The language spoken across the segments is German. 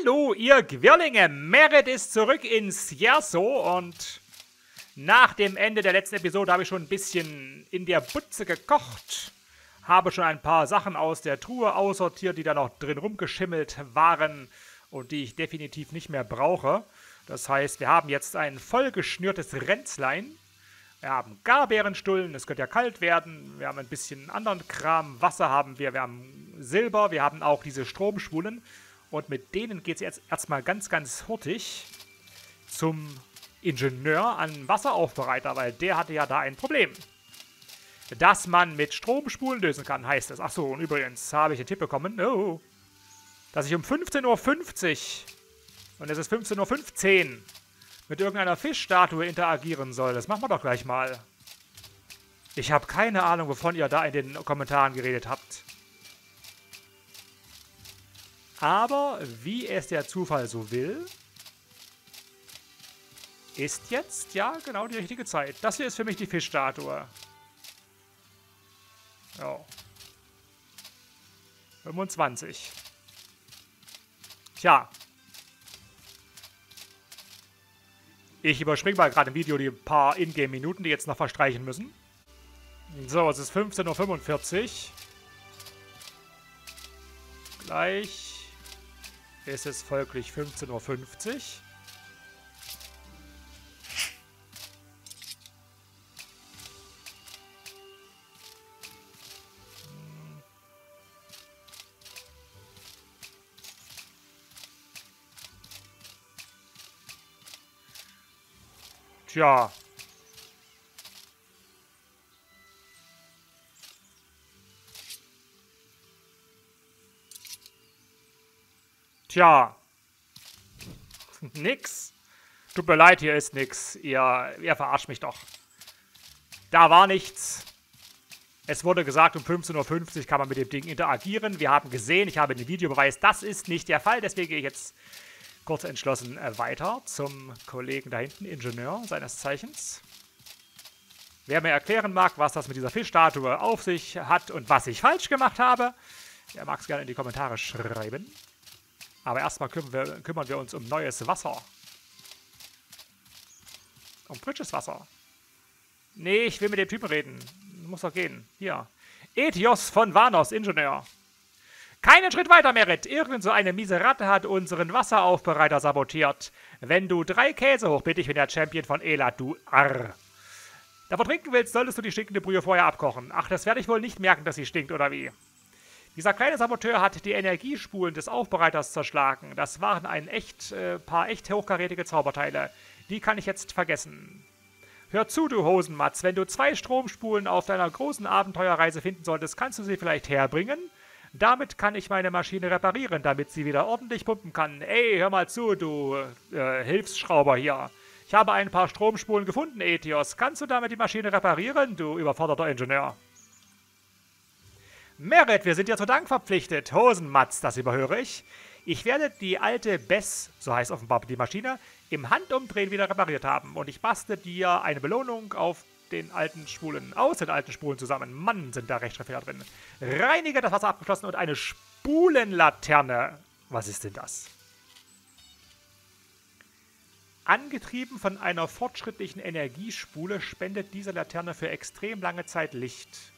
Hallo, ihr Gwirlinge! Merit ist zurück in Sierso und nach dem Ende der letzten Episode habe ich schon ein bisschen in der Butze gekocht. Habe schon ein paar Sachen aus der Truhe aussortiert, die da noch drin rumgeschimmelt waren und die ich definitiv nicht mehr brauche. Das heißt, wir haben jetzt ein vollgeschnürtes Ränzlein. Wir haben Garbeerenstullen, es könnte ja kalt werden. Wir haben ein bisschen anderen Kram. Wasser haben wir, wir haben Silber, wir haben auch diese Stromschwulen. Und mit denen geht es jetzt erstmal ganz, ganz hurtig zum Ingenieur an Wasseraufbereiter, weil der hatte ja da ein Problem. Dass man mit Strom Spulen lösen kann, heißt es. Achso, und übrigens habe ich einen Tipp bekommen, oh, dass ich um 15.50 Uhr, und es ist 15.15 Uhr, mit irgendeiner Fischstatue interagieren soll. Das machen wir doch gleich mal. Ich habe keine Ahnung, wovon ihr da in den Kommentaren geredet habt. Aber wie es der Zufall so will, ist jetzt, ja, genau die richtige Zeit. Das hier ist für mich die Fischstatue. Ja. 25. Tja. Ich überspringe mal gerade im Video die paar Ingame-Minuten, die jetzt noch verstreichen müssen. So, es ist 15.45 Uhr. Gleich ist es folglich 15.50 Uhr. Tja, Tja. nix. Tut mir leid, hier ist nix. Ihr, ihr verarscht mich doch. Da war nichts. Es wurde gesagt, um 15.50 Uhr kann man mit dem Ding interagieren. Wir haben gesehen, ich habe den Videobeweis, das ist nicht der Fall. Deswegen gehe ich jetzt kurz entschlossen äh, weiter zum Kollegen da hinten, Ingenieur seines Zeichens. Wer mir erklären mag, was das mit dieser Fischstatue auf sich hat und was ich falsch gemacht habe, der mag es gerne in die Kommentare schreiben. Aber erstmal kümmern wir, kümmern wir uns um neues Wasser. Um frisches Wasser. Nee, ich will mit dem Typen reden. Muss doch gehen. Hier. Etios von Vanos, Ingenieur. Keinen Schritt weiter, Merit. Irgend so eine miese Ratte hat unseren Wasseraufbereiter sabotiert. Wenn du drei Käse hoch, bitte ich bin der Champion von Ela, du Arr. Davon trinken willst, solltest du die stinkende Brühe vorher abkochen. Ach, das werde ich wohl nicht merken, dass sie stinkt, oder wie? Dieser kleine Saboteur hat die Energiespulen des Aufbereiters zerschlagen. Das waren ein echt, äh, paar echt hochkarätige Zauberteile. Die kann ich jetzt vergessen. Hör zu, du Hosenmatz. Wenn du zwei Stromspulen auf deiner großen Abenteuerreise finden solltest, kannst du sie vielleicht herbringen? Damit kann ich meine Maschine reparieren, damit sie wieder ordentlich pumpen kann. Ey, hör mal zu, du äh, Hilfsschrauber hier. Ich habe ein paar Stromspulen gefunden, Etios. Kannst du damit die Maschine reparieren, du überforderter Ingenieur? Merit, wir sind ja zu Dank verpflichtet. Hosenmatz, das überhöre ich. Ich werde die alte Bess, so heißt offenbar die Maschine, im Handumdrehen wieder repariert haben. Und ich bastel dir eine Belohnung auf den alten Spulen, aus den alten Spulen zusammen. Mann, sind da Rechtschreibfehler drin. Reinige das Wasser abgeschlossen und eine Spulenlaterne. Was ist denn das? Angetrieben von einer fortschrittlichen Energiespule spendet diese Laterne für extrem lange Zeit Licht.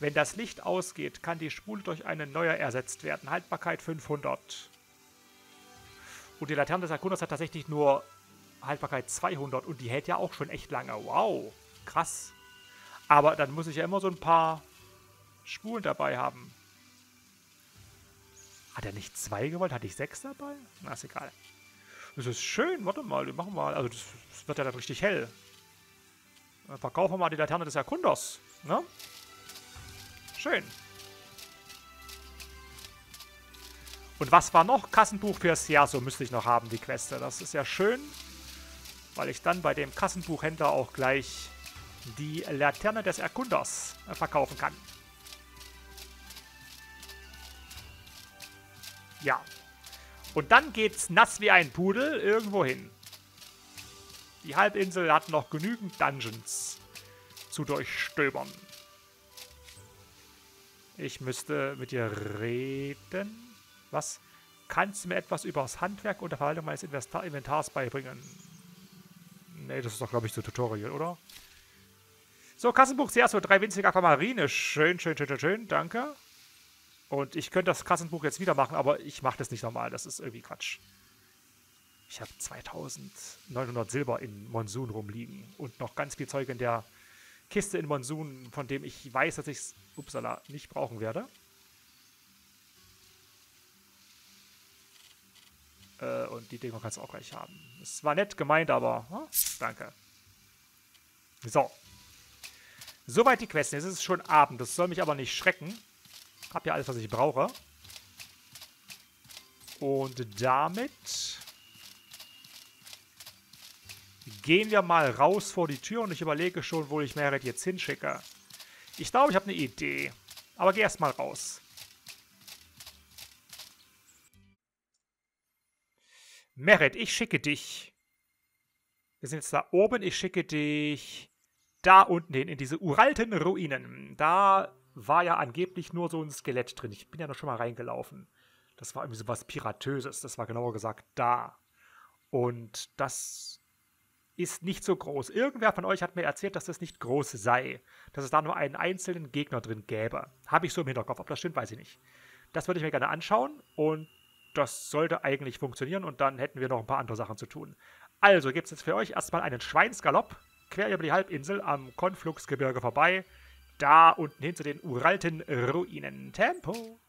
Wenn das Licht ausgeht, kann die Spule durch eine neue ersetzt werden. Haltbarkeit 500. Und die Laterne des Erkunders hat tatsächlich nur Haltbarkeit 200 und die hält ja auch schon echt lange. Wow, krass. Aber dann muss ich ja immer so ein paar Spulen dabei haben. Hat er nicht zwei gewollt? Hatte ich sechs dabei? Na, ist egal. Das ist schön. Warte mal, wir machen mal. Also, das, das wird ja dann richtig hell. Dann verkaufen wir mal die Laterne des Erkunders. Ne? Schön. Und was war noch? Kassenbuch fürs Jahr, so müsste ich noch haben, die Queste. Das ist ja schön, weil ich dann bei dem Kassenbuchhändler auch gleich die Laterne des Erkunders äh, verkaufen kann. Ja. Und dann geht's nass wie ein Pudel irgendwo hin. Die Halbinsel hat noch genügend Dungeons zu durchstöbern. Ich müsste mit dir reden. Was? Kannst du mir etwas über das Handwerk und der Verwaltung meines Inventars beibringen? Nee, das ist doch, glaube ich, so Tutorial, oder? So, Kassenbuch sehr so drei winzige Aquamarine. Schön, schön, schön, schön, schön. Danke. Und ich könnte das Kassenbuch jetzt wieder machen, aber ich mache das nicht nochmal. Das ist irgendwie Quatsch. Ich habe 2900 Silber in Monsun rumliegen und noch ganz viel Zeug in der Kiste in Monsun, von dem ich weiß, dass ich es, upsala, nicht brauchen werde. Äh, und die Dinger kannst du auch gleich haben. Es war nett gemeint, aber hm, danke. So. Soweit die Quests. Jetzt ist es schon Abend. Das soll mich aber nicht schrecken. Hab ja alles, was ich brauche. Und damit gehen wir mal raus vor die Tür und ich überlege schon, wo ich Merit jetzt hinschicke. Ich glaube, ich habe eine Idee. Aber geh erst mal raus. Merit, ich schicke dich. Wir sind jetzt da oben. Ich schicke dich da unten hin, in diese uralten Ruinen. Da war ja angeblich nur so ein Skelett drin. Ich bin ja noch schon mal reingelaufen. Das war irgendwie so was Piratöses. Das war genauer gesagt da. Und das ist nicht so groß. Irgendwer von euch hat mir erzählt, dass das nicht groß sei. Dass es da nur einen einzelnen Gegner drin gäbe. Habe ich so im Hinterkopf. Ob das stimmt, weiß ich nicht. Das würde ich mir gerne anschauen und das sollte eigentlich funktionieren und dann hätten wir noch ein paar andere Sachen zu tun. Also gibt es jetzt für euch erstmal einen Schweinsgalopp quer über die Halbinsel am Konfluxgebirge vorbei. Da unten hin zu den uralten Ruinen. Tempo!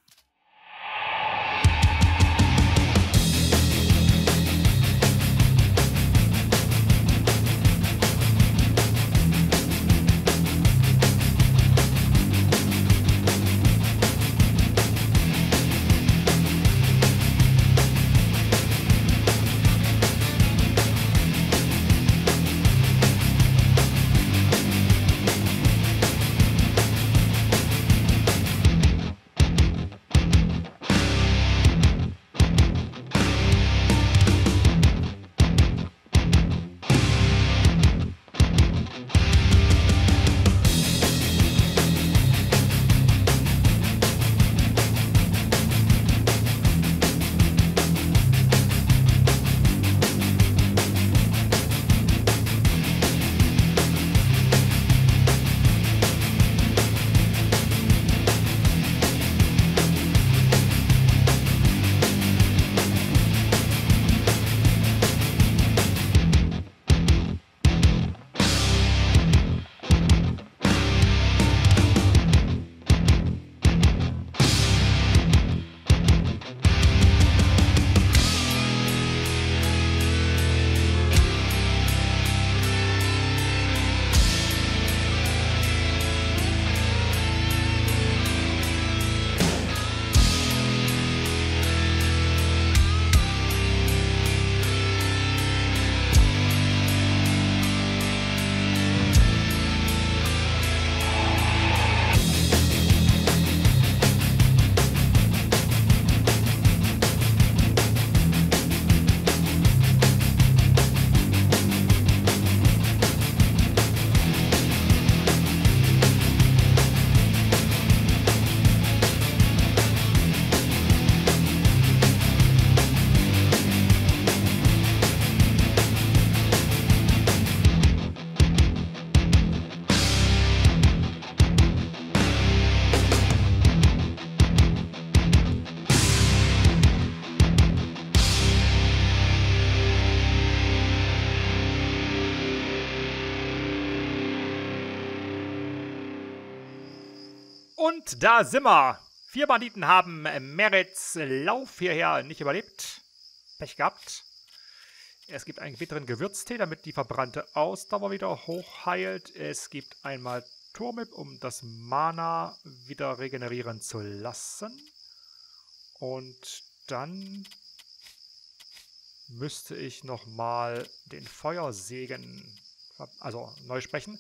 Da sind wir. Vier Banditen haben Merits Lauf hierher nicht überlebt. Pech gehabt. Es gibt einen bitteren Gewürztee, damit die verbrannte Ausdauer wieder hochheilt. Es gibt einmal Turmip, um das Mana wieder regenerieren zu lassen. Und dann müsste ich nochmal den Feuersegen, also neu sprechen.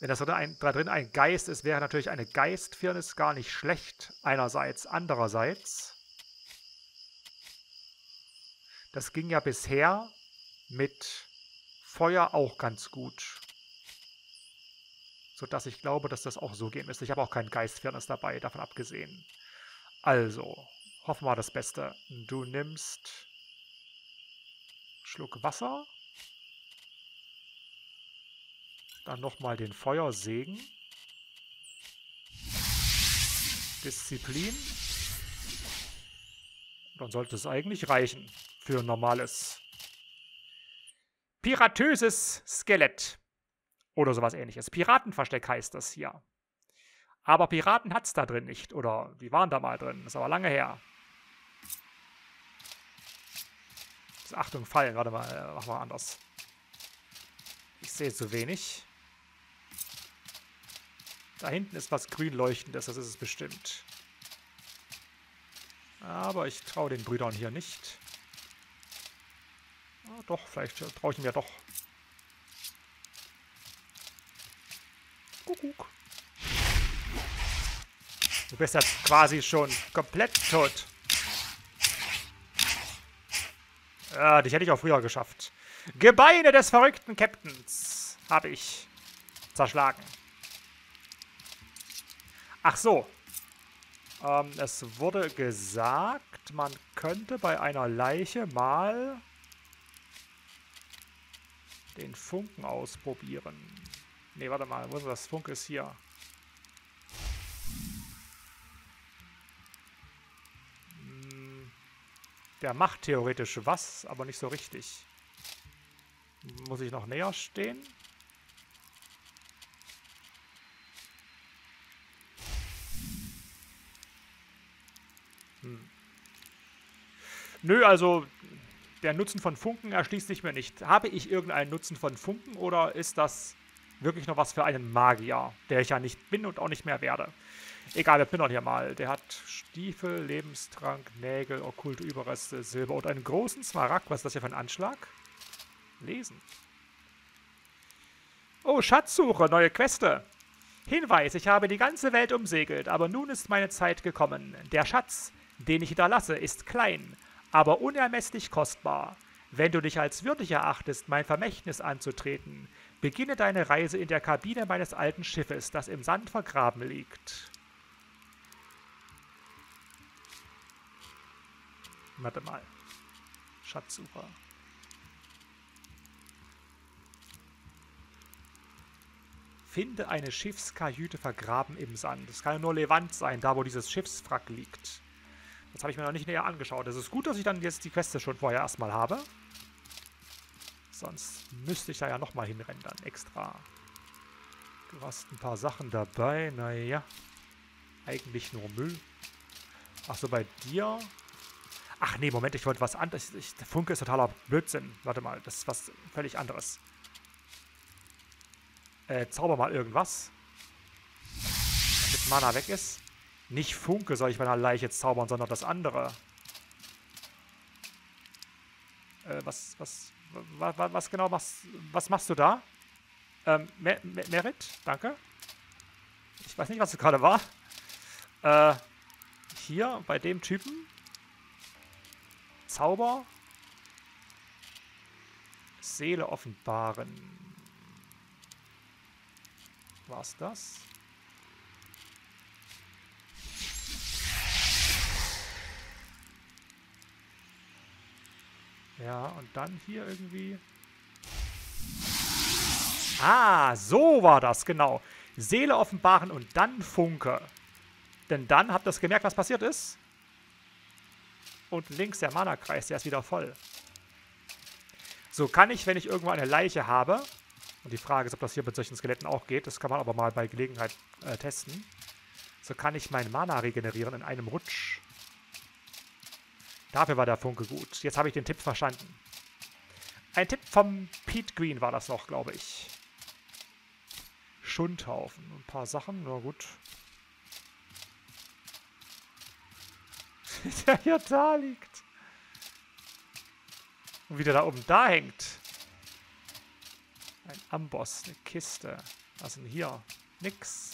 Wenn das da, ein, da drin ein Geist ist, wäre natürlich eine Geistfirnis gar nicht schlecht. Einerseits. Andererseits, das ging ja bisher mit Feuer auch ganz gut. Sodass ich glaube, dass das auch so gehen müsste. Ich habe auch keinen Geistfairness dabei, davon abgesehen. Also, hoffen wir das Beste. Du nimmst Schluck Wasser. Dann nochmal den Feuersegen. Disziplin. Dann sollte es eigentlich reichen für ein normales piratöses Skelett. Oder sowas ähnliches. Piratenversteck heißt das hier. Aber Piraten hat es da drin nicht. Oder die waren da mal drin. Ist aber lange her. Achtung, fallen. Warte mal, äh, machen wir anders. Ich sehe zu wenig. Da hinten ist was grün leuchtendes, das ist es bestimmt. Aber ich traue den Brüdern hier nicht. Ah, doch, vielleicht traue ich mir doch. Kuckuck. Du bist jetzt quasi schon komplett tot. Ja, dich hätte ich auch früher geschafft. Gebeine des verrückten Captains habe ich zerschlagen. Ach so. Ähm, es wurde gesagt, man könnte bei einer Leiche mal den Funken ausprobieren. Ne, warte mal, wo ist das? Funke ist hier. Hm, der macht theoretisch was, aber nicht so richtig. Muss ich noch näher stehen? Nö, also der Nutzen von Funken erschließt sich mir nicht. Habe ich irgendeinen Nutzen von Funken oder ist das wirklich noch was für einen Magier, der ich ja nicht bin und auch nicht mehr werde? Egal, wir pinnern hier mal. Der hat Stiefel, Lebenstrank, Nägel, okkulte Überreste, Silber und einen großen Smaragd. Was ist das hier für ein Anschlag? Lesen. Oh, Schatzsuche, neue Queste. Hinweis, ich habe die ganze Welt umsegelt, aber nun ist meine Zeit gekommen. Der Schatz, den ich hinterlasse, ist klein, aber unermesslich kostbar. Wenn du dich als würdig erachtest, mein Vermächtnis anzutreten, beginne deine Reise in der Kabine meines alten Schiffes, das im Sand vergraben liegt. Warte mal. Schatzsucher. Finde eine Schiffskajüte vergraben im Sand. Das kann ja nur Levant sein, da wo dieses Schiffswrack liegt. Das habe ich mir noch nicht näher angeschaut. Es ist gut, dass ich dann jetzt die Queste schon vorher erstmal habe. Sonst müsste ich da ja nochmal hinrennen dann extra. Du hast ein paar Sachen dabei. Naja. Eigentlich nur Müll. Achso, bei dir... Ach nee, Moment, ich wollte was anderes. Ich, der Funke ist totaler Blödsinn. Warte mal, das ist was völlig anderes. Äh, zauber mal irgendwas. Damit Mana weg ist. Nicht Funke soll ich bei einer Leiche zaubern, sondern das andere. Äh, was, was, was, was genau machst, was machst du da? Ähm, Mer Merit, danke. Ich weiß nicht, was es gerade war. Äh, hier, bei dem Typen. Zauber. Seele offenbaren. War's das? Ja, und dann hier irgendwie... Ah, so war das, genau. Seele offenbaren und dann Funke. Denn dann habt ihr gemerkt, was passiert ist. Und links der Mana-Kreis, der ist wieder voll. So kann ich, wenn ich irgendwo eine Leiche habe, und die Frage ist, ob das hier mit solchen Skeletten auch geht, das kann man aber mal bei Gelegenheit äh, testen, so kann ich mein Mana regenerieren in einem Rutsch. Dafür war der Funke gut. Jetzt habe ich den Tipp verstanden. Ein Tipp vom Pete Green war das noch, glaube ich. Schundhaufen. Ein paar Sachen, na gut. der hier da liegt. Und wie der da oben da hängt. Ein Amboss, eine Kiste. Was denn hier? Nix.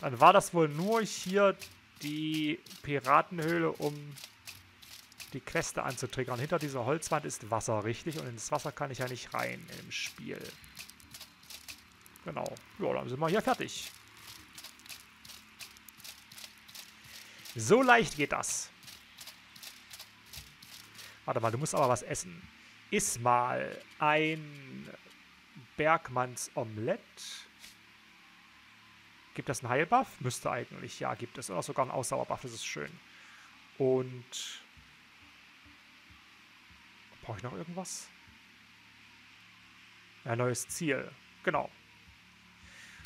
Dann war das wohl nur hier die Piratenhöhle, um die Queste anzutriggern. Hinter dieser Holzwand ist Wasser, richtig? Und ins Wasser kann ich ja nicht rein im Spiel. Genau. Ja, dann sind wir hier fertig. So leicht geht das. Warte mal, du musst aber was essen. Iss mal ein Bergmanns Omelett. Gibt das einen Heilbuff? Müsste eigentlich, ja, gibt es. Oder sogar einen Ausdauerbuff, das ist schön. Und... Brauche ich noch irgendwas? Ein neues Ziel. Genau.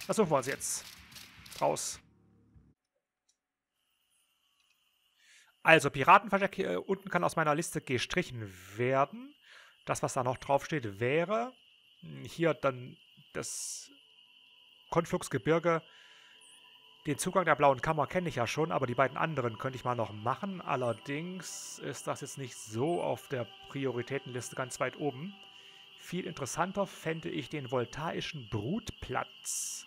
Das suchen wir uns jetzt. Raus. Also, Piratenversteck hier unten kann aus meiner Liste gestrichen werden. Das, was da noch draufsteht, wäre hier dann das Konfluxgebirge. Den Zugang der blauen Kammer kenne ich ja schon, aber die beiden anderen könnte ich mal noch machen. Allerdings ist das jetzt nicht so auf der Prioritätenliste ganz weit oben. Viel interessanter fände ich den voltaischen Brutplatz.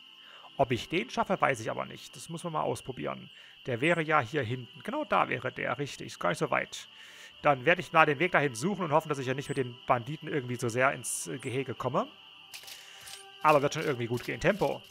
Ob ich den schaffe, weiß ich aber nicht. Das muss man mal ausprobieren. Der wäre ja hier hinten. Genau da wäre der, richtig. Ist gar nicht so weit. Dann werde ich mal den Weg dahin suchen und hoffen, dass ich ja nicht mit den Banditen irgendwie so sehr ins Gehege komme. Aber wird schon irgendwie gut gehen. Tempo.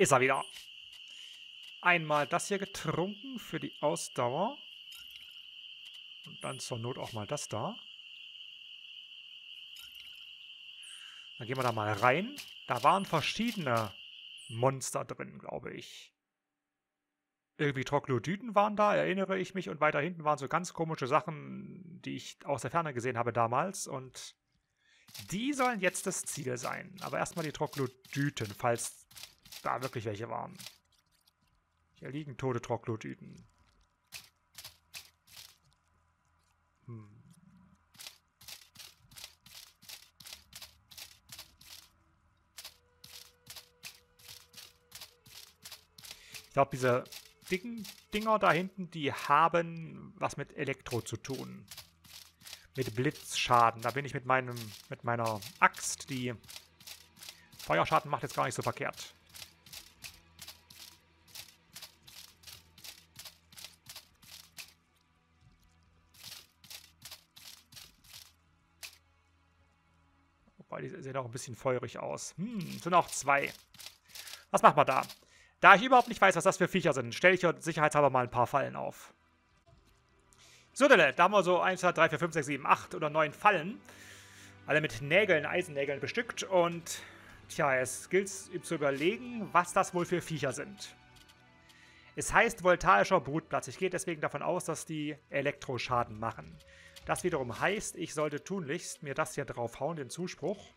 Ist er wieder. Einmal das hier getrunken für die Ausdauer. Und dann zur Not auch mal das da. Dann gehen wir da mal rein. Da waren verschiedene Monster drin, glaube ich. Irgendwie Troglodyten waren da, erinnere ich mich. Und weiter hinten waren so ganz komische Sachen, die ich aus der Ferne gesehen habe damals. Und die sollen jetzt das Ziel sein. Aber erstmal die Troglodyten, falls da wirklich welche waren. Hier liegen tote Troglodyten. Hm. Ich glaube, diese dicken Dinger da hinten, die haben was mit Elektro zu tun. Mit Blitzschaden. Da bin ich mit meinem mit meiner Axt, die Feuerschaden macht jetzt gar nicht so verkehrt. Sehen auch ein bisschen feurig aus. Hm, sind auch zwei. Was machen wir da? Da ich überhaupt nicht weiß, was das für Viecher sind, stelle ich sicherheitshalber mal ein paar Fallen auf. So, da haben wir so 1, 2, 3, 4, 5, 6, 7, 8 oder 9 Fallen. Alle mit Nägeln, Eisennägeln bestückt. Und, tja, es gilt zu überlegen, was das wohl für Viecher sind. Es heißt voltaischer Brutplatz. Ich gehe deswegen davon aus, dass die Elektroschaden machen. Das wiederum heißt, ich sollte tunlichst mir das hier draufhauen, den Zuspruch,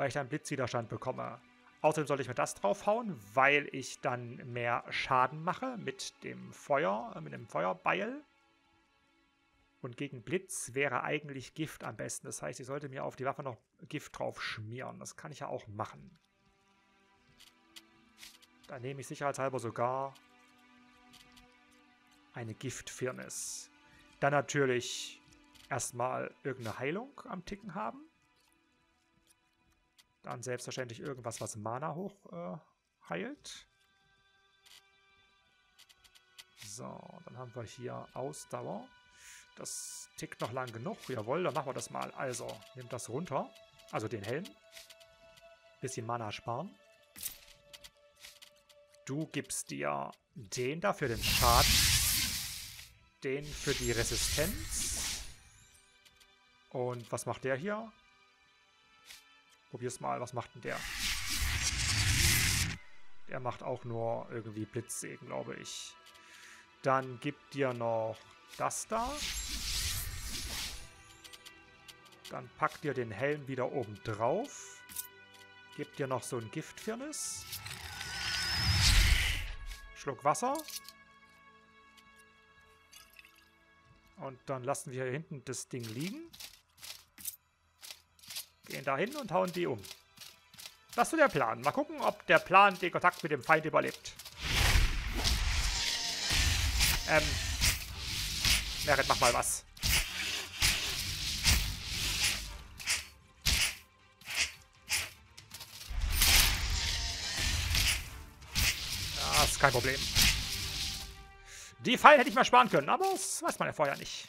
weil ich dann Blitzwiderstand bekomme. Außerdem sollte ich mir das draufhauen, weil ich dann mehr Schaden mache mit dem Feuer, mit dem Feuerbeil. Und gegen Blitz wäre eigentlich Gift am besten. Das heißt, ich sollte mir auf die Waffe noch Gift drauf schmieren. Das kann ich ja auch machen. Da nehme ich sicherheitshalber sogar eine Giftfirnis. Dann natürlich erstmal irgendeine Heilung am Ticken haben. Dann selbstverständlich irgendwas, was Mana hoch äh, heilt. So, dann haben wir hier Ausdauer. Das tickt noch lang genug. Jawohl, dann machen wir das mal. Also, nimmt das runter. Also den Helm. Bisschen Mana sparen. Du gibst dir den da für den Schaden. Den für die Resistenz. Und was macht der hier? Probier's mal, was macht denn der? Der macht auch nur irgendwie Blitzsegen, glaube ich. Dann gibt dir noch das da. Dann packt dir den Helm wieder oben drauf. Gebt dir noch so ein Giftfirnis. Schluck Wasser. Und dann lassen wir hier hinten das Ding liegen. Gehen da hin und hauen die um. Das ist der Plan. Mal gucken, ob der Plan den Kontakt mit dem Feind überlebt. Ähm. Merit, mach mal was. Ja, ist kein Problem. Die Fallen hätte ich mal sparen können, aber das weiß man ja vorher nicht.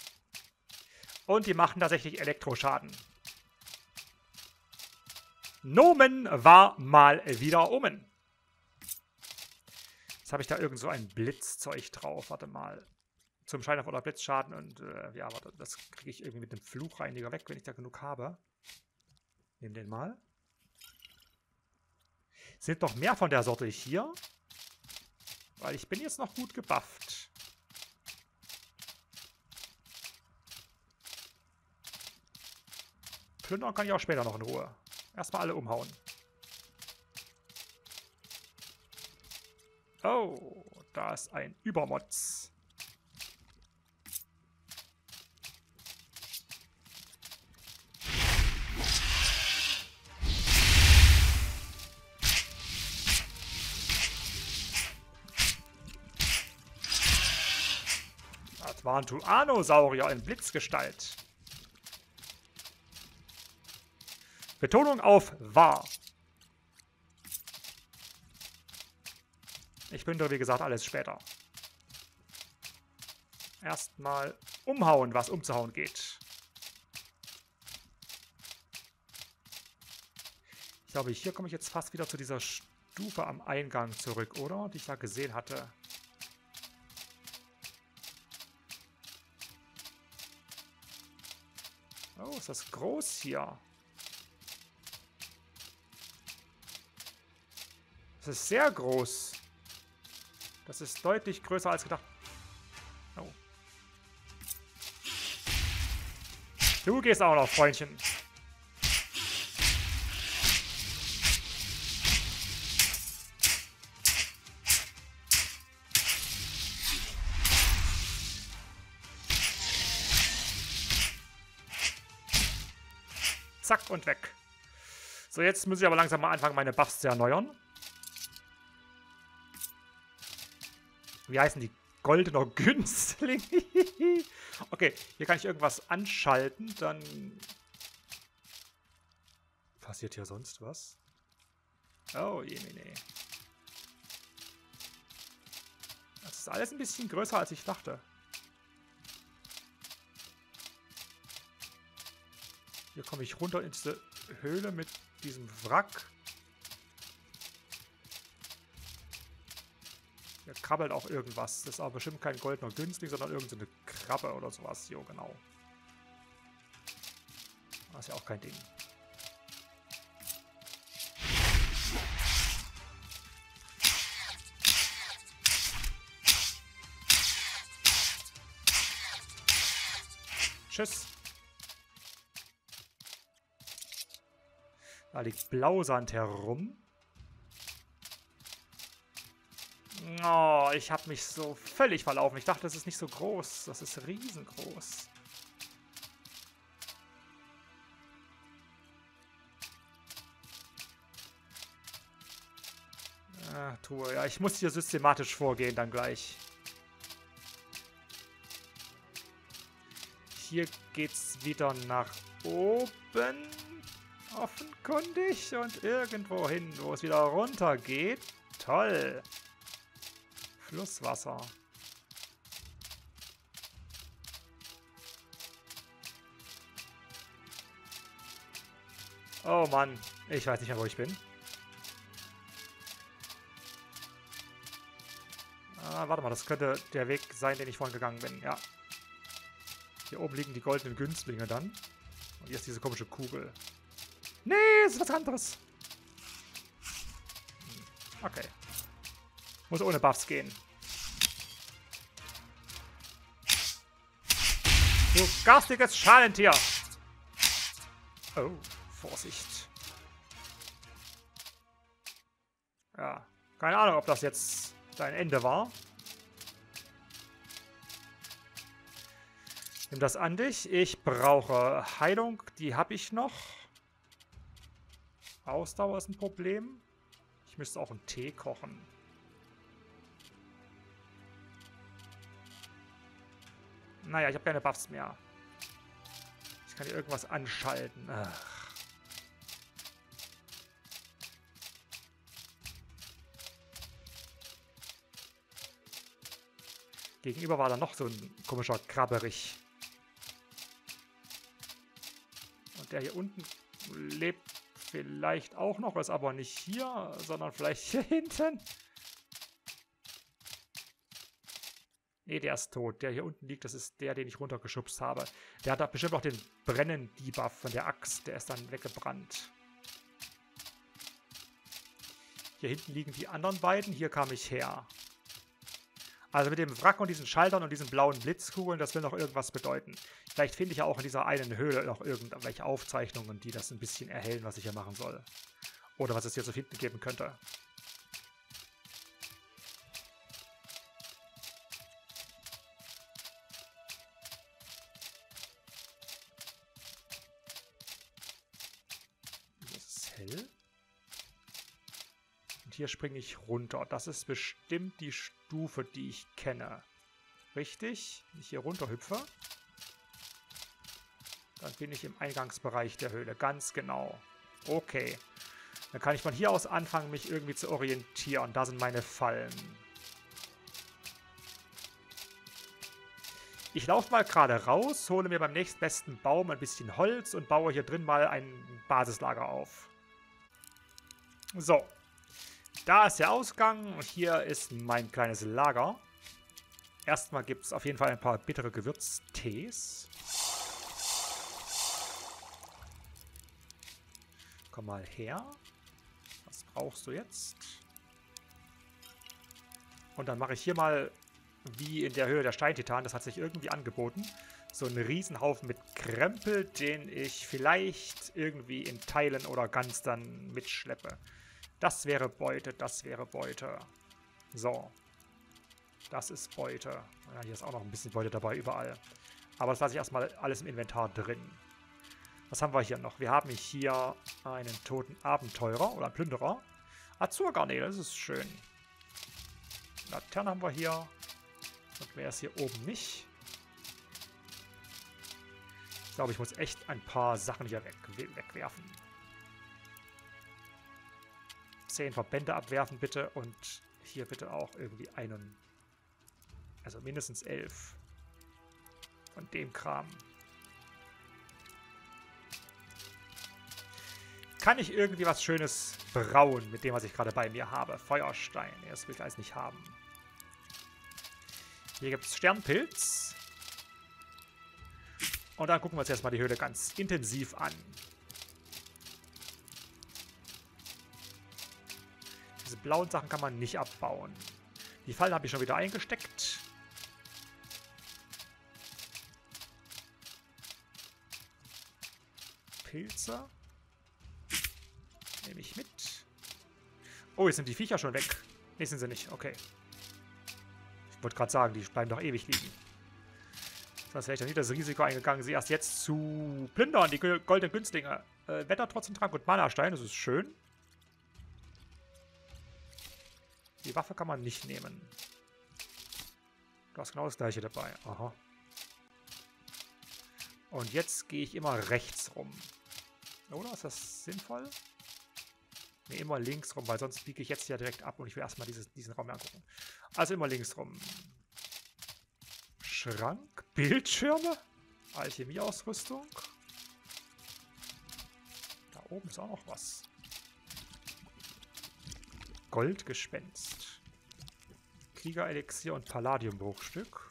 Und die machen tatsächlich Elektroschaden. Nomen war mal wieder Omen. Jetzt habe ich da irgend so ein Blitzzeug drauf. Warte mal. Zum Schein auf oder Blitzschaden und äh, ja, warte, das kriege ich irgendwie mit dem Fluchreiniger weg, wenn ich da genug habe. Nehmen den mal. Sind noch mehr von der Sorte hier. Weil ich bin jetzt noch gut gebufft. Plündern kann ich auch später noch in Ruhe. Erstmal alle umhauen. Oh, da ist ein Übermotz. Das war ein Tuanosaurier in Blitzgestalt. Betonung auf war. Ich bündere, wie gesagt, alles später. Erstmal umhauen, was umzuhauen geht. Ich glaube, hier komme ich jetzt fast wieder zu dieser Stufe am Eingang zurück, oder? Die ich da gesehen hatte. Oh, ist das groß hier. Das ist sehr groß. Das ist deutlich größer als gedacht. Oh. Du gehst auch noch, Freundchen. Zack und weg. So, jetzt muss ich aber langsam mal anfangen, meine Buffs zu erneuern. Wie heißen die? Goldener Günstling. okay, hier kann ich irgendwas anschalten. Dann passiert hier sonst was. Oh, je, nee. Das ist alles ein bisschen größer, als ich dachte. Hier komme ich runter in diese Höhle mit diesem Wrack. Hier krabbelt auch irgendwas. Das ist aber bestimmt kein goldener Günstling, sondern irgendeine Krabbe oder sowas. Jo, genau. Das ist ja auch kein Ding. Tschüss. Da liegt Blausand herum. Oh, ich habe mich so völlig verlaufen. Ich dachte, das ist nicht so groß. Das ist riesengroß. Ah, Truhe. Ja, ich muss hier systematisch vorgehen dann gleich. Hier geht's wieder nach oben. Offenkundig. Und irgendwo hin, wo es wieder runter geht. Toll. Flusswasser. Oh Mann, ich weiß nicht mehr, wo ich bin. Ah, warte mal, das könnte der Weg sein, den ich vorhin gegangen bin, ja. Hier oben liegen die goldenen Günstlinge dann. Und hier ist diese komische Kugel. Nee, ist was anderes. Hm, okay. Muss ohne Buffs gehen. Du garstiges Schalentier! Oh, Vorsicht. Ja, keine Ahnung, ob das jetzt dein Ende war. Nimm das an dich. Ich brauche Heilung, die habe ich noch. Ausdauer ist ein Problem. Ich müsste auch einen Tee kochen. Naja, ich habe keine Buffs mehr. Ich kann hier irgendwas anschalten. Ach. Gegenüber war da noch so ein komischer Krabberich. Und der hier unten lebt vielleicht auch noch, ist aber nicht hier, sondern vielleicht hier hinten. Ne, der ist tot. Der hier unten liegt, das ist der, den ich runtergeschubst habe. Der hat da bestimmt auch den Brennen-Debuff von der Axt. Der ist dann weggebrannt. Hier hinten liegen die anderen beiden. Hier kam ich her. Also mit dem Wrack und diesen Schaltern und diesen blauen Blitzkugeln, das will noch irgendwas bedeuten. Vielleicht finde ich ja auch in dieser einen Höhle noch irgendwelche Aufzeichnungen, die das ein bisschen erhellen, was ich hier machen soll. Oder was es hier zu finden geben könnte. Hier springe ich runter. Das ist bestimmt die Stufe, die ich kenne. Richtig? Wenn ich hier runter hüpfe, dann bin ich im Eingangsbereich der Höhle. Ganz genau. Okay. Dann kann ich von hier aus anfangen, mich irgendwie zu orientieren. Da sind meine Fallen. Ich laufe mal gerade raus, hole mir beim nächstbesten Baum ein bisschen Holz und baue hier drin mal ein Basislager auf. So, da ist der Ausgang und hier ist mein kleines Lager. Erstmal gibt es auf jeden Fall ein paar bittere Gewürztees. Komm mal her. Was brauchst du jetzt? Und dann mache ich hier mal, wie in der Höhe der Steintitan, das hat sich irgendwie angeboten, so einen Riesenhaufen mit Krempel, den ich vielleicht irgendwie in Teilen oder ganz dann mitschleppe. Das wäre Beute, das wäre Beute. So. Das ist Beute. Ja, hier ist auch noch ein bisschen Beute dabei, überall. Aber das lasse ich erstmal alles im Inventar drin. Was haben wir hier noch? Wir haben hier einen toten Abenteurer oder Plünderer. Azurgarnele, das ist schön. Laterne haben wir hier. Und wer ist hier oben nicht? Ich glaube, ich muss echt ein paar Sachen hier weg, wegwerfen. 10 Verbände abwerfen bitte und hier bitte auch irgendwie einen, also mindestens 11 von dem Kram. Kann ich irgendwie was Schönes brauen mit dem, was ich gerade bei mir habe? Feuerstein. Das will ich alles nicht haben. Hier gibt es Sternpilz. Und dann gucken wir uns jetzt mal die Höhle ganz intensiv an. Blauen Sachen kann man nicht abbauen. Die Fallen habe ich schon wieder eingesteckt. Pilze. Nehme ich mit. Oh, jetzt sind die Viecher schon weg. Ne, sind sie nicht. Okay. Ich wollte gerade sagen, die bleiben doch ewig liegen. Das wäre ich doch nicht das Risiko eingegangen, sie erst jetzt zu plündern, die goldenen Günstlinge. Äh, Wetter trotzdem Trank und Mana-Stein, das ist schön. Die Waffe kann man nicht nehmen. Du hast genau das gleiche dabei. Aha. Und jetzt gehe ich immer rechts rum. Oder? Ist das sinnvoll? Ne, immer links rum, weil sonst biege ich jetzt ja direkt ab und ich will erstmal dieses, diesen Raum angucken. Also immer links rum. Schrank, Bildschirme, Alchemieausrüstung. Da oben ist auch noch was. Goldgespenst. Kriegerelixier und Palladiumbruchstück.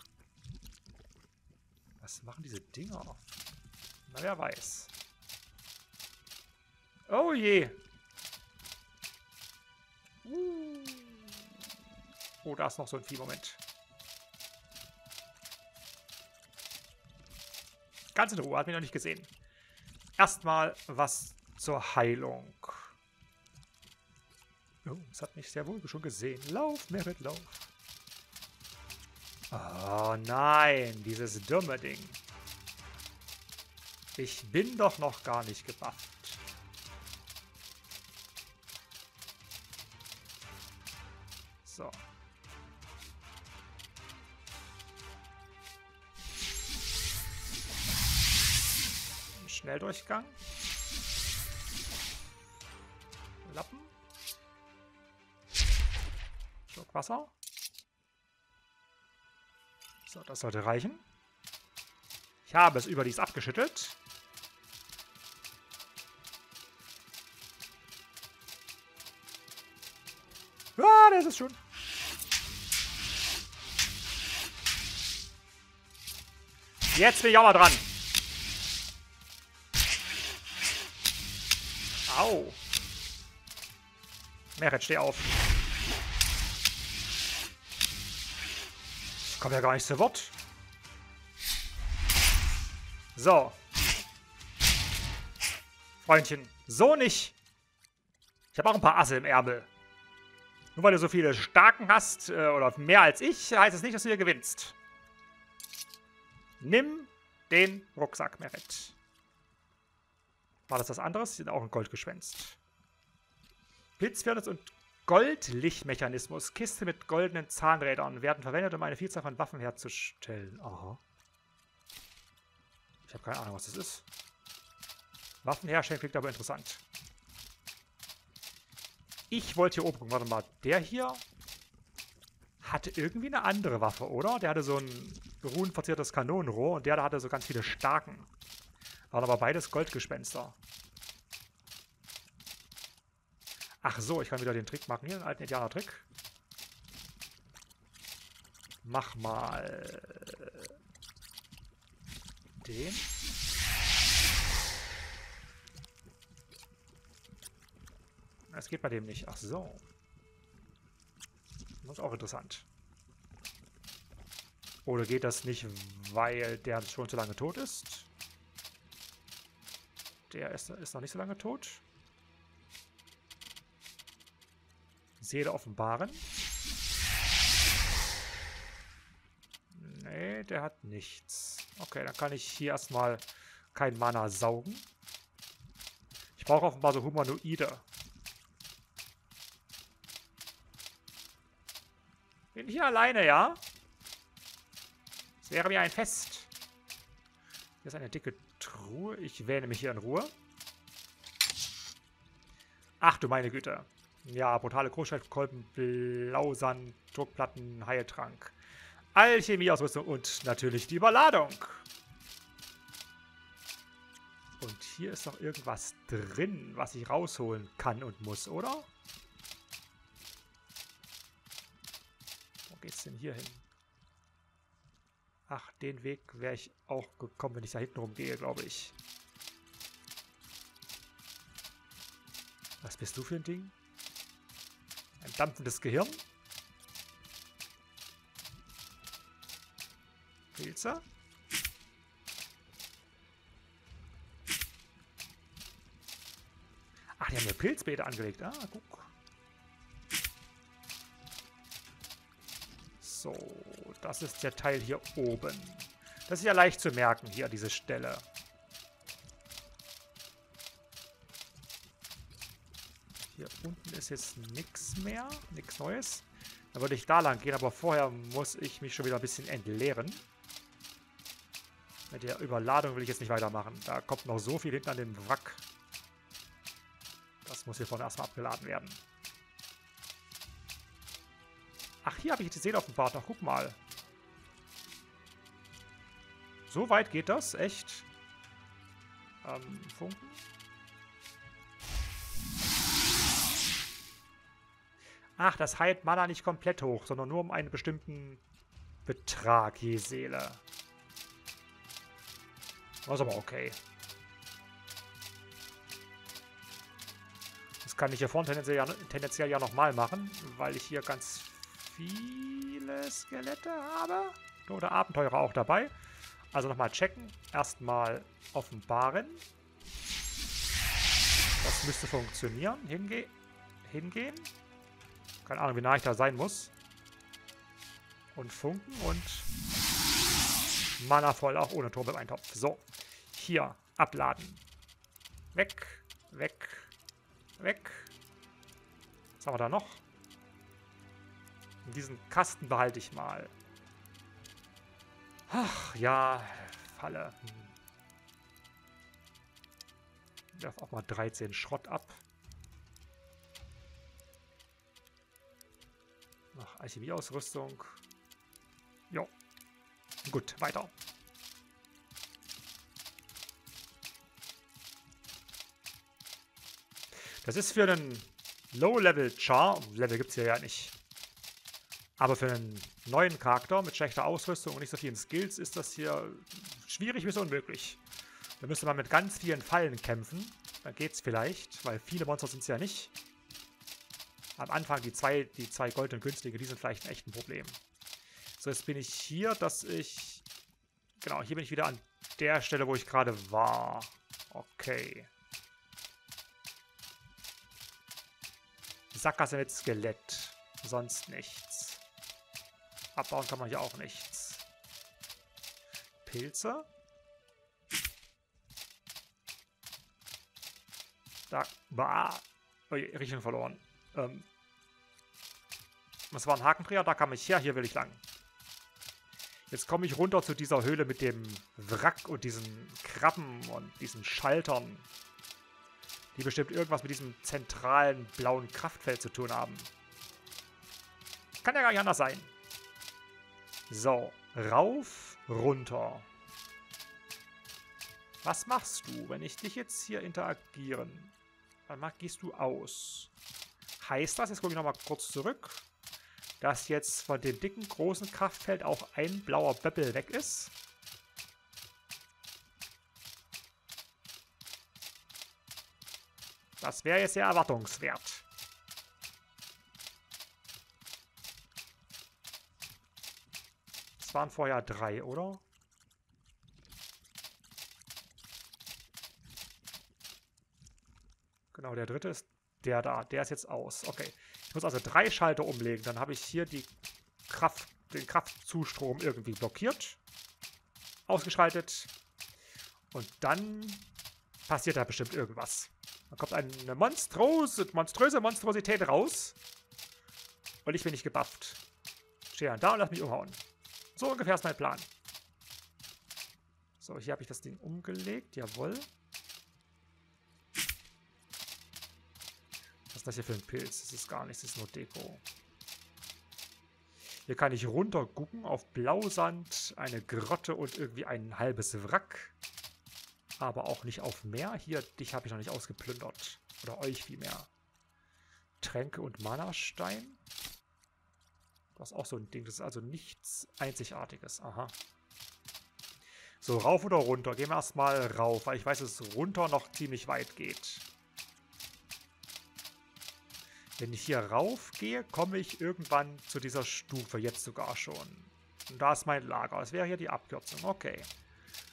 Was machen diese Dinger? Na, wer weiß. Oh je. Uh. Oh, da ist noch so ein Vieh-Moment. Ganz in Ruhe, hat mich noch nicht gesehen. Erstmal was zur Heilung. Oh, das hat mich sehr wohl schon gesehen. Lauf, Merit, lauf. Oh nein, dieses dumme Ding. Ich bin doch noch gar nicht gebufft. So. Schnelldurchgang. Wasser. So, das sollte reichen. Ich habe es überdies abgeschüttelt. Ah, das ist schon. Jetzt bin ich auch mal dran. Au. Meret, steh auf. Ich komme ja gar nicht zu Wort. So. Freundchen, so nicht. Ich habe auch ein paar Asse im Ärmel. Nur weil du so viele Starken hast, äh, oder mehr als ich, heißt es nicht, dass du hier gewinnst. Nimm den Rucksack, Merit. War das was anderes? Die sind auch ein Gold geschwänzt. Blitzfirnis und Goldlichtmechanismus. Kiste mit goldenen Zahnrädern werden verwendet, um eine Vielzahl von Waffen herzustellen. Aha. Ich habe keine Ahnung, was das ist. Waffen herstellen klingt aber interessant. Ich wollte hier oben gucken. Warte mal. Der hier hatte irgendwie eine andere Waffe, oder? Der hatte so ein runenverziertes Kanonenrohr und der da hatte so ganz viele Starken. Waren aber beides Goldgespenster. Ach so, ich kann wieder den Trick machen. Hier, einen alten Indianer-Trick. Mach mal den. Es geht bei dem nicht. Ach so. Das ist auch interessant. Oder geht das nicht, weil der schon zu lange tot ist? Der ist, ist noch nicht so lange tot. Seele offenbaren. Nee, der hat nichts. Okay, dann kann ich hier erstmal kein Mana saugen. Ich brauche offenbar so Humanoide. Bin hier alleine, ja? Das wäre mir ein Fest. Hier ist eine dicke Truhe. Ich wähle mich hier in Ruhe. Ach du meine Güte. Ja, brutale Großschaltkolben, Blausand, Druckplatten, Heiltrank. Alchemieausrüstung und natürlich die Überladung. Und hier ist noch irgendwas drin, was ich rausholen kann und muss, oder? Wo geht's denn hier hin? Ach, den Weg wäre ich auch gekommen, wenn ich da hinten rumgehe, glaube ich. Was bist du für ein Ding? Ein dampfendes Gehirn? Pilze? Ach, die haben ja Pilzbeete angelegt. Ah, guck. So, das ist der Teil hier oben. Das ist ja leicht zu merken, hier diese Stelle. Jetzt nichts mehr, nichts Neues. Dann würde ich da lang gehen, aber vorher muss ich mich schon wieder ein bisschen entleeren. Mit der Überladung will ich jetzt nicht weitermachen. Da kommt noch so viel hinten an den Wrack. Das muss hier vorne erstmal abgeladen werden. Ach, hier habe ich die Seele offenbart. Ach, guck mal. So weit geht das? Echt? Ähm, Funken? Ach, das heilt Mana nicht komplett hoch, sondern nur um einen bestimmten Betrag je Seele. Das ist aber okay. Das kann ich hier vorne tendenziell ja, tendenziell ja nochmal machen, weil ich hier ganz viele Skelette habe. Oder Abenteurer auch dabei. Also nochmal checken. Erstmal offenbaren. Das müsste funktionieren. Hinge hingehen. Keine Ahnung, wie nah ich da sein muss. Und funken und Mana voll, auch ohne Turbo-Eintopf. So, hier, abladen. Weg, weg, weg. Was haben wir da noch? Diesen Kasten behalte ich mal. Ach, ja, Falle. Hm. Werf auch mal 13 Schrott ab. Ach, Alchemieausrüstung. Jo. Gut, weiter. Das ist für einen Low-Level-Char, Level gibt es hier ja nicht, aber für einen neuen Charakter mit schlechter Ausrüstung und nicht so vielen Skills ist das hier schwierig bis unmöglich. Da müsste man mit ganz vielen Fallen kämpfen. Dann geht's vielleicht, weil viele Monster sind es ja nicht. Am Anfang die zwei, die zwei goldenen Künstlinge, die sind vielleicht ein echtes Problem. So, jetzt bin ich hier, dass ich... Genau, hier bin ich wieder an der Stelle, wo ich gerade war. Okay. Sackgasse mit Skelett. Sonst nichts. Abbauen kann man hier auch nichts. Pilze. Da. Bah. Oh, Richtung verloren. Ähm. Das war ein Hakendreher, da kam ich her, hier will ich lang. Jetzt komme ich runter zu dieser Höhle mit dem Wrack und diesen Krabben und diesen Schaltern. Die bestimmt irgendwas mit diesem zentralen blauen Kraftfeld zu tun haben. Kann ja gar nicht anders sein. So, rauf, runter. Was machst du, wenn ich dich jetzt hier interagieren? Dann gehst du aus. Heißt das, jetzt gucke ich nochmal kurz zurück dass jetzt von dem dicken, großen Kraftfeld auch ein blauer Böppel weg ist. Das wäre jetzt sehr erwartungswert. Es waren vorher drei, oder? Genau, der dritte ist der da. Der ist jetzt aus. Okay. Ich muss also drei Schalter umlegen. Dann habe ich hier die Kraft, den Kraftzustrom irgendwie blockiert. Ausgeschaltet. Und dann passiert da bestimmt irgendwas. Da kommt eine monstrose, monströse Monstrosität raus. Und ich bin nicht gebufft. Stehe dann da und lass mich umhauen. So ungefähr ist mein Plan. So, hier habe ich das Ding umgelegt. Jawohl. Ist das hier für ein Pilz? Das ist gar nichts, das ist nur Deko. Hier kann ich runter gucken auf Blausand, eine Grotte und irgendwie ein halbes Wrack. Aber auch nicht auf Meer. Hier, dich habe ich noch nicht ausgeplündert. Oder euch vielmehr. Tränke und Mana-Stein. Das ist auch so ein Ding. Das ist also nichts Einzigartiges. Aha. So, rauf oder runter? Gehen wir erstmal rauf, weil ich weiß, dass es runter noch ziemlich weit geht. Wenn ich hier rauf gehe, komme ich irgendwann zu dieser Stufe, jetzt sogar schon. Und da ist mein Lager. Das wäre hier die Abkürzung. Okay.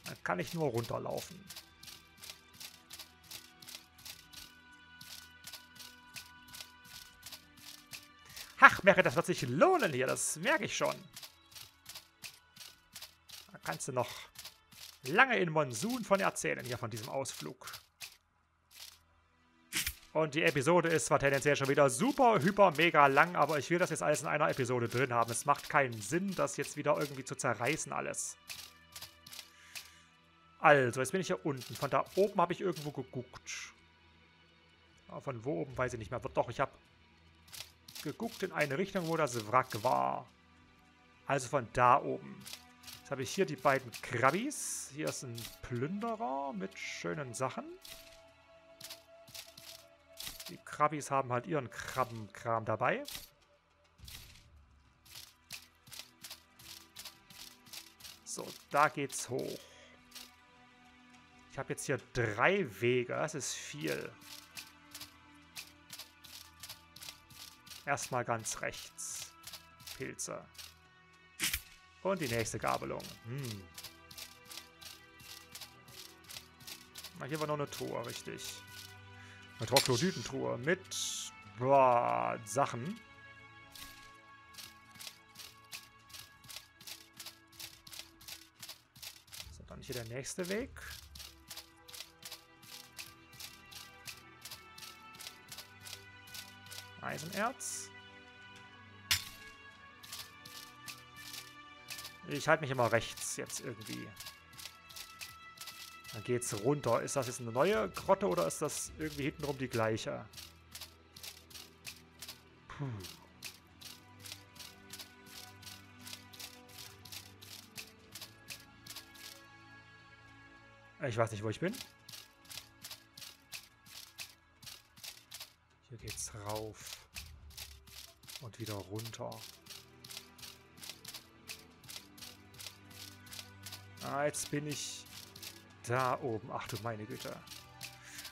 Dann kann ich nur runterlaufen. Ach, Mary, das wird sich lohnen hier. Das merke ich schon. Da kannst du noch lange in Monsun von erzählen, hier von diesem Ausflug. Und die Episode ist zwar tendenziell schon wieder super, hyper, mega lang, aber ich will das jetzt alles in einer Episode drin haben. Es macht keinen Sinn, das jetzt wieder irgendwie zu zerreißen alles. Also, jetzt bin ich hier unten. Von da oben habe ich irgendwo geguckt. Aber von wo oben weiß ich nicht mehr. Doch, ich habe geguckt in eine Richtung, wo das Wrack war. Also von da oben. Jetzt habe ich hier die beiden Krabbis. Hier ist ein Plünderer mit schönen Sachen. Die Krabbis haben halt ihren Krabbenkram dabei. So, da geht's hoch. Ich habe jetzt hier drei Wege. Das ist viel. Erstmal ganz rechts. Pilze. Und die nächste Gabelung. Hm. Hier war noch eine Tor, richtig. Eine Troglodytentruhe mit boah, Sachen. So, dann hier der nächste Weg. Eisenerz. Ich halte mich immer rechts jetzt irgendwie. Dann geht's runter. Ist das jetzt eine neue Grotte oder ist das irgendwie hintenrum die gleiche? Puh. Ich weiß nicht, wo ich bin. Hier geht's rauf. Und wieder runter. Ah, jetzt bin ich da oben. Ach du meine Güte.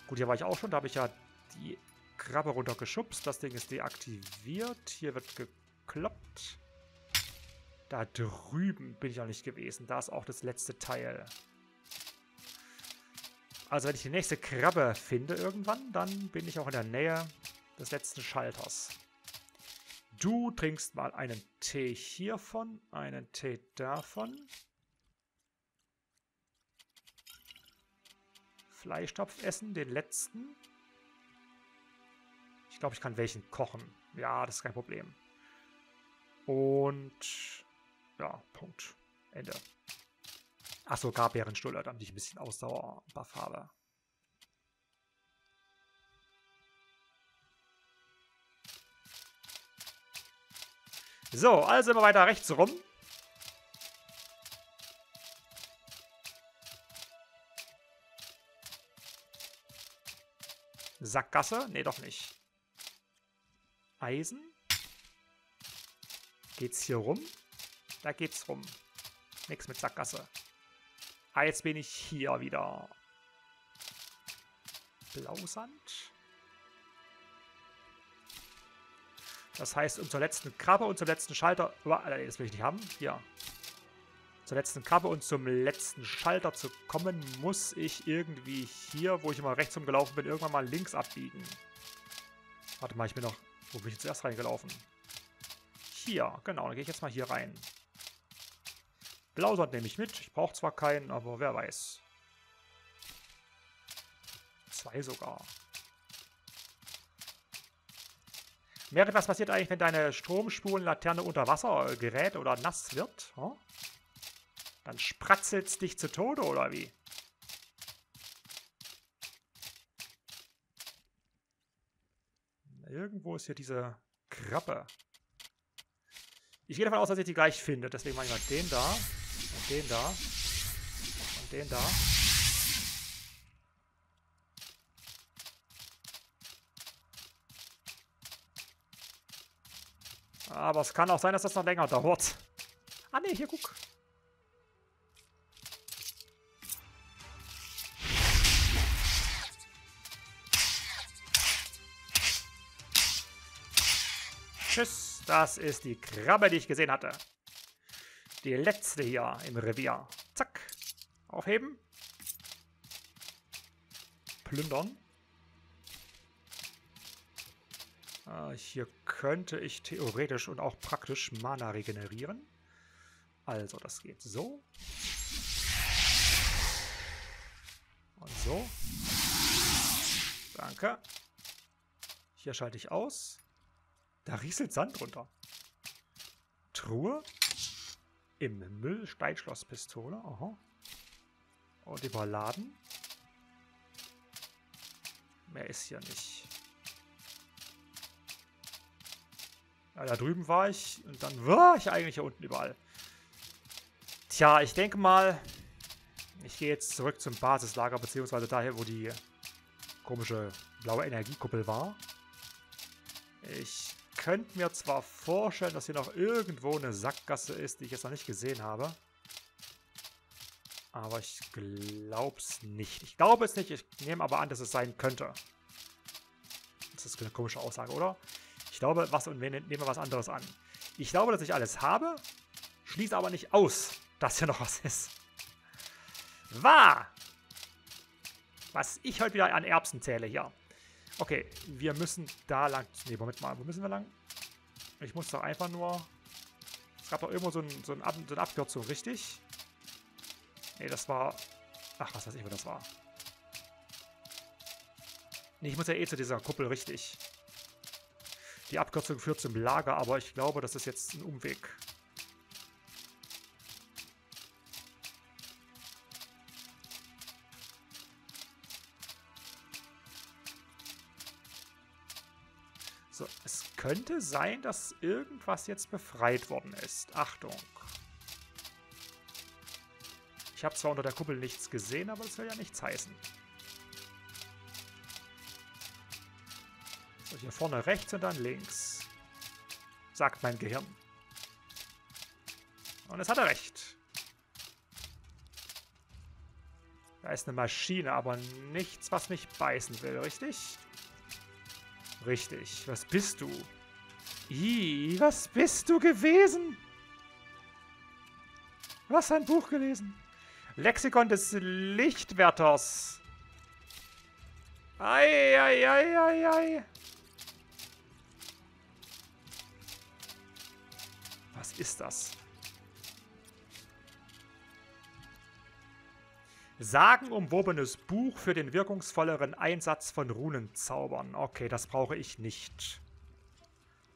Gut, hier war ich auch schon. Da habe ich ja die Krabbe runtergeschubst. Das Ding ist deaktiviert. Hier wird gekloppt. Da drüben bin ich auch nicht gewesen. Da ist auch das letzte Teil. Also wenn ich die nächste Krabbe finde irgendwann, dann bin ich auch in der Nähe des letzten Schalters. Du trinkst mal einen Tee hiervon, einen Tee davon. Fleischtopf essen, den letzten. Ich glaube, ich kann welchen kochen. Ja, das ist kein Problem. Und ja, Punkt. Ende. Achso, Garbärenstulle, damit ich ein bisschen Ausdauer-Buff habe. So, also immer weiter rechts rum. Sackgasse? Nee, doch nicht. Eisen? Geht's hier rum? Da geht's rum. Nix mit Sackgasse. Ah, jetzt bin ich hier wieder. Blausand? Das heißt, um zur letzten Krabbe und zum letzten Schalter... Oh, das will ich nicht haben. Hier. Zur letzten Krabbe und zum letzten Schalter zu kommen, muss ich irgendwie hier, wo ich immer rechts rumgelaufen bin, irgendwann mal links abbiegen. Warte mal, ich bin noch... Wo bin ich zuerst reingelaufen? Hier, genau. Dann gehe ich jetzt mal hier rein. Blausand nehme ich mit. Ich brauche zwar keinen, aber wer weiß. Zwei sogar. Merit, was passiert eigentlich, wenn deine Stromspulenlaterne unter Wasser gerät oder nass wird? Hm? Dann spratzelt es dich zu Tode, oder wie? Irgendwo ist hier diese Krabbe. Ich gehe davon aus, dass ich die gleich finde. Deswegen mache ich mal den da. Und den da. Und den da. Aber es kann auch sein, dass das noch länger dauert. Ah ne, hier guck. Das ist die Krabbe, die ich gesehen hatte. Die letzte hier im Revier. Zack. Aufheben. Plündern. Äh, hier könnte ich theoretisch und auch praktisch Mana regenerieren. Also, das geht so. Und so. Danke. Hier schalte ich aus. Da rieselt Sand runter. Truhe. Im Müll Steinschlosspistole. Aha. Und überladen. Mehr ist hier nicht. Ja, da drüben war ich und dann war ich eigentlich hier unten überall. Tja, ich denke mal, ich gehe jetzt zurück zum Basislager, beziehungsweise daher, wo die komische blaue Energiekuppel war. Ich könnte mir zwar vorstellen, dass hier noch irgendwo eine Sackgasse ist, die ich jetzt noch nicht gesehen habe. Aber ich glaube es nicht. Ich glaube es nicht, ich nehme aber an, dass es sein könnte. Das ist eine komische Aussage, oder? Ich glaube, was und wir was anderes an. Ich glaube, dass ich alles habe, schließe aber nicht aus, dass hier noch was ist. Wahr! Was ich heute wieder an Erbsen zähle hier. Okay, wir müssen da lang. Ne, Moment mal, wo müssen wir lang? Ich muss doch einfach nur. Es gab doch irgendwo so, ein, so, ein Ab, so eine Abkürzung, richtig? Ne, das war. Ach, was weiß ich, wo das war. Ne, ich muss ja eh zu dieser Kuppel, richtig. Die Abkürzung führt zum Lager, aber ich glaube, das ist jetzt ein Umweg. Könnte sein, dass irgendwas jetzt befreit worden ist. Achtung. Ich habe zwar unter der Kuppel nichts gesehen, aber das will ja nichts heißen. So, hier vorne rechts und dann links. Sagt mein Gehirn. Und es hat er recht. Da ist eine Maschine, aber nichts, was mich beißen will, richtig? Richtig. Was bist du? Ih, was bist du gewesen? Was ein Buch gelesen? Lexikon des Lichtwärters. Ei, ei, ei, ei, ei. Was ist das? Sagenumwobenes Buch für den wirkungsvolleren Einsatz von Runenzaubern. Okay, das brauche ich nicht.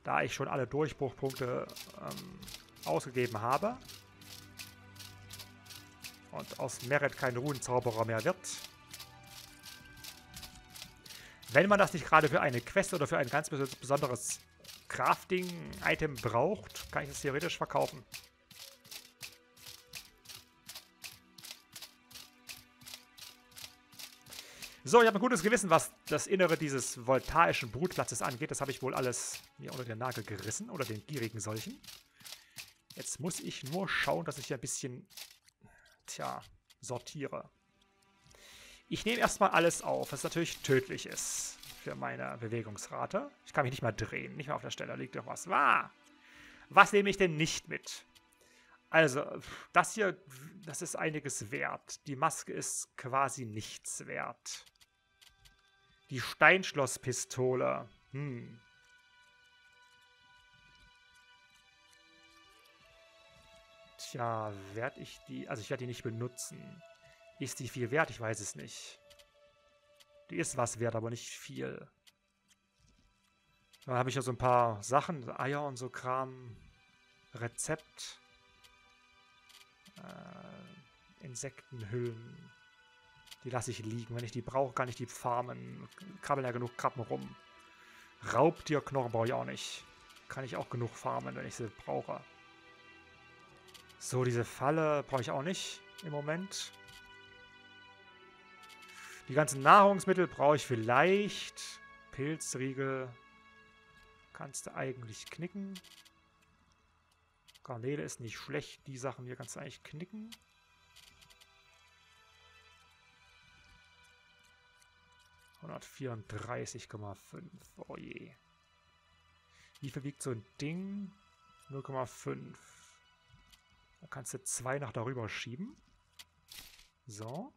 Da ich schon alle Durchbruchpunkte ähm, ausgegeben habe. Und aus Merit kein Runenzauberer mehr wird. Wenn man das nicht gerade für eine Quest oder für ein ganz besonderes Crafting-Item braucht, kann ich es theoretisch verkaufen. So, ich habe ein gutes Gewissen, was das Innere dieses voltaischen Brutplatzes angeht. Das habe ich wohl alles mir unter den Nagel gerissen oder den gierigen solchen. Jetzt muss ich nur schauen, dass ich hier ein bisschen, tja, sortiere. Ich nehme erstmal alles auf, was natürlich tödlich ist für meine Bewegungsrate. Ich kann mich nicht mal drehen, nicht mal auf der Stelle, liegt doch was. Ah, was nehme ich denn nicht mit? Also, das hier, das ist einiges wert. Die Maske ist quasi nichts wert. Die Steinschlosspistole. Hm. Tja, werde ich die... Also ich werde die nicht benutzen. Ist die viel wert? Ich weiß es nicht. Die ist was wert, aber nicht viel. Dann habe ich ja so ein paar Sachen, Eier und so Kram. Rezept. Äh, Insektenhüllen. Die lasse ich liegen. Wenn ich die brauche, kann ich die farmen. Krabbeln ja genug Krabben rum. Raubtierknochen brauche ich auch nicht. Kann ich auch genug farmen, wenn ich sie brauche. So, diese Falle brauche ich auch nicht im Moment. Die ganzen Nahrungsmittel brauche ich vielleicht. Pilzriegel kannst du eigentlich knicken. Garnele ist nicht schlecht. Die Sachen hier kannst du eigentlich knicken. ...134,5. Oh je. Wie viel wiegt so ein Ding? 0,5. Da kannst du zwei nach darüber schieben. So.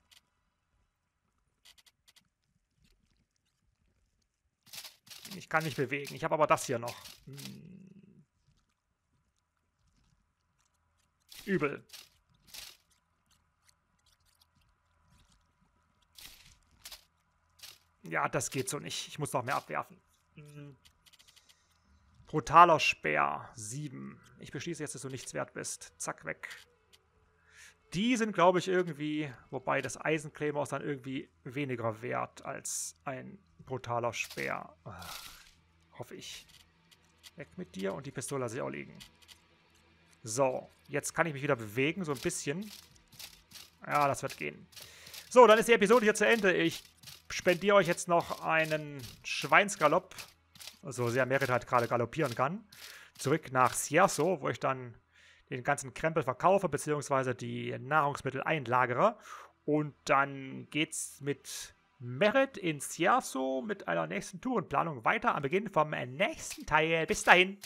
Ich kann nicht bewegen. Ich habe aber das hier noch. Hm. Übel. Ja, das geht so nicht. Ich muss noch mehr abwerfen. Mhm. Brutaler Speer. 7. Ich beschließe jetzt, dass du nichts wert bist. Zack, weg. Die sind, glaube ich, irgendwie, wobei das Eisenkleber ist dann irgendwie weniger wert als ein brutaler Speer. Ach, hoffe ich. Weg mit dir und die Pistole lasse ich auch liegen. So, jetzt kann ich mich wieder bewegen, so ein bisschen. Ja, das wird gehen. So, dann ist die Episode hier zu Ende. Ich spendiere euch jetzt noch einen Schweinsgalopp, so sehr Merit halt gerade galoppieren kann, zurück nach Sierso, wo ich dann den ganzen Krempel verkaufe, beziehungsweise die Nahrungsmittel einlagere. Und dann geht's mit Merit in Sierso mit einer nächsten Tourenplanung weiter am Beginn vom nächsten Teil. Bis dahin.